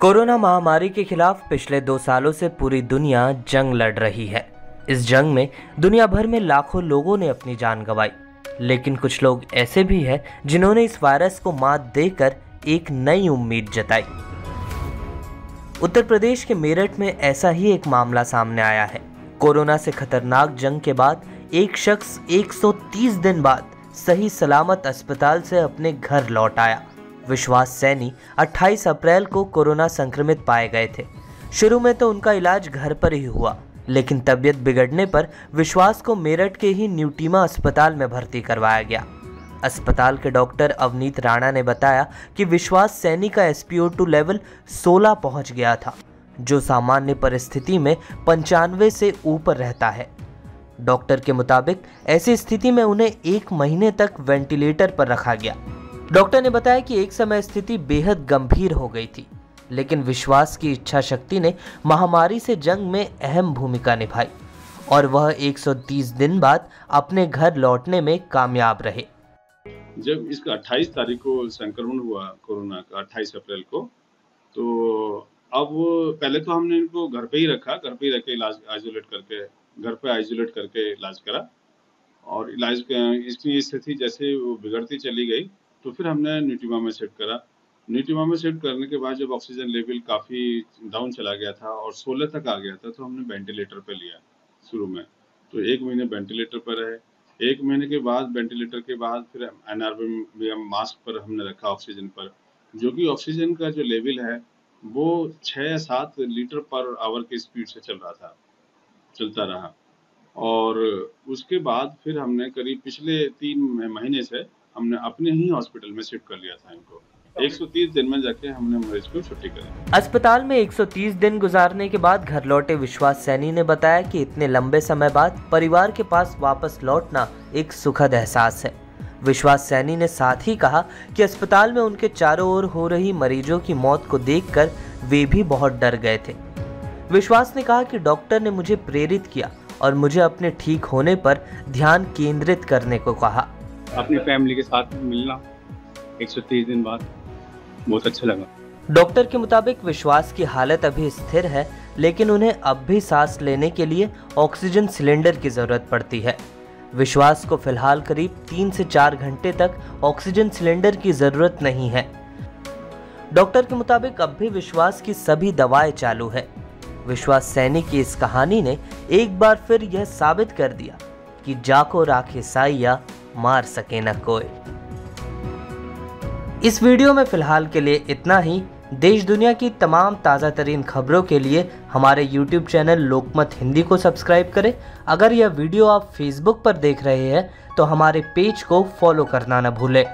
Corona महामारी के खिलाफ पिछले दो सालों से पूरी दुनिया जंग लड़ रही है। इस जंग में दुनिया भर में लाखों लोगों ने अपनी जान गंवाई। लेकिन कुछ लोग ऐसे भी हैं जिन्होंने इस वायरस को मात देकर एक नई उम्मीद जताई। उत्तर प्रदेश के मेरठ में ऐसा ही एक मामला सामने आया है। कोरोना से खतरनाक जंग के बाद एक शख्स 130 दिन बाद सही सलामत अस्पताल से अपने घर लौट आया। विश्वास सैनी 28 अप्रैल को कोरोना संक्रमित पाए गए थे। शुरू में तो उनका इलाज घर पर ही हुआ, लेकिन तबीयत बिगड़ने पर विश्वास को मेरठ के ही न्यूटीमा अस्पताल में भर्ती करवाया गया। अस्पताल के डॉक्टर अवनीत राणा ने बताया कि विश्वास सैनी का एसपीओ टू लेवल 16 पहुँच गया था, जो सामान्य परिस्थिति में पंचानवे से ऊपर रहता है। डॉक्टर के मुताबिक, ऐसी स्थिति में उन्हें एक महीने तक वेंटिलेटर पर रखा गया। डॉक्टर ने बताया कि एक समय स्थिति बेहद गंभीर हो गई थी, लेकिन विश्वास की इच्छा शक्ति ने महामारी से जंग में अहम भूमिका निभाई और वह 130 दिन बाद अपने घर लौटने में कामयाब रहे। जब इसका 28 तारीख को संक्रमण हुआ कोरोना का 28 अप्रैल को तो अब पहले तो हमने इनको घर पे ही रखा, घर पे ही रख इलाज आइसोलेट करके, घर पे आइसोलेट करके इलाज करा और इलाज इसकी स्थिति जैसे बिगड़ती चली गई तो फिर हमने न्यूट्रीमा में सेट करा। न्यूट्रीमा में सेट करने के बाद जब ऑक्सीजन लेवल काफ़ी डाउन चला गया था और 16 तक आ गया था तो हमने वेंटिलेटर पर लिया शुरू में। तो एक महीने वेंटिलेटर पर रहे। एक महीने के बाद वेंटिलेटर के बाद फिर एन आर मास्क पर हमने रखा ऑक्सीजन पर, जो कि ऑक्सीजन का जो लेवल है, वो छः या सात लीटर पर आवर की स्पीड से चल रहा था, चलता रहा। और उसके बाद फिर हमने करीब पिछले तीन महीने से हमने अपने ही हॉस्पिटल में शिफ्ट कर लिया था इनको। 130 दिन में जाके हमने मरीज़ को छुट्टी करी। अस्पताल में 130 दिन गुजारने के बाद घर लौटे विश्वास सैनी ने बताया कि इतने लंबे समय बाद परिवार के पास वापस लौटना एक सुखद एहसास है। विश्वास सैनी ने साथ ही कहा कि अस्पताल में उनके चारों ओर हो रही मरीजों की मौत को देखकर वे भी बहुत डर गए थे। विश्वास ने कहा कि डॉक्टर ने मुझे प्रेरित किया और मुझे अपने ठीक होने पर ध्यान केंद्रित करने को कहा। अपनी फैमिली के साथ मिलना 130 दिन बाद बहुत अच्छा लगा। डॉक्टर के मुताबिक विश्वास की हालत अभी स्थिर है, लेकिन उन्हें अब भी सांस लेने के लिए ऑक्सीजन सिलेंडर की ज़रूरत पड़ती है। विश्वास को फ़िलहाल करीब तीन से चार घंटे तक ऑक्सीजन सिलेंडर की ज़रूरत नहीं है। डॉक्टर के मुताबिक अब भी विश्वास की सभी दवाएँ चालू है। विश्वास सैनी की इस कहानी ने एक बार फिर यह साबित कर दिया कि जाको राखे साइया मार सके न कोई। इस वीडियो में फ़िलहाल के लिए इतना ही। देश दुनिया की तमाम ताज़ा तरीन खबरों के लिए हमारे YouTube चैनल लोकमत हिंदी को सब्सक्राइब करें। अगर यह वीडियो आप Facebook पर देख रहे हैं तो हमारे पेज को फॉलो करना न भूलें।